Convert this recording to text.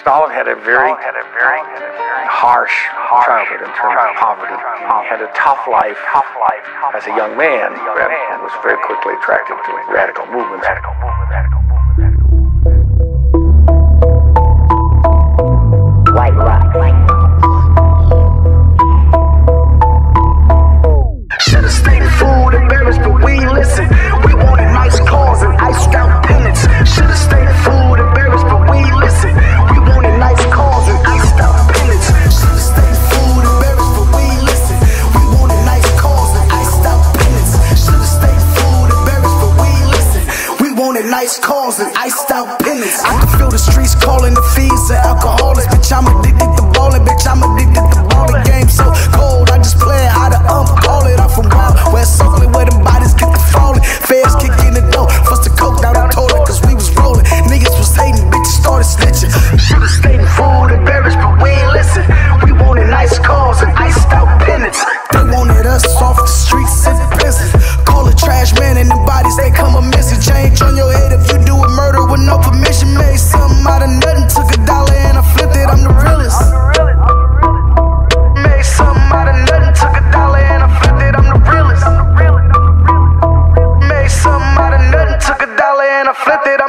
Stalin had a very, had a very harsh, childhood in terms of poverty. He had a tough life, tough life as a young man, and was very quickly attracted to radical movements. Nice calls and iced out pennies. I can feel the streets calling the fiends and alcoholics. Bitch, I'm addicted to ballin'. Bitch, I'm addicted to ballin'. Game so cold, I just play it how to uncall um, it. I'm from Wild West Oakland, where them bodies get to falling. Feds kicking the door, bust the coke down the toilet, cause we was rollin'. Niggas was hating, bitches started snitching. Should've stayed in food and beverage, but we ain't listen. We wanted nice calls and iced out pennies. They wanted us off the streets and prisons. Call a trash man and the bodies, they come a message. Change on your head. se